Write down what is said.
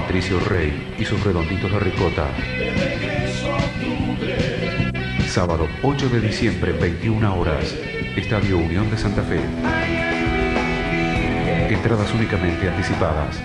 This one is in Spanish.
Patricio Rey y sus redonditos de ricota. Sábado 8 de diciembre, 21 horas. Estadio Unión de Santa Fe. Entradas únicamente anticipadas.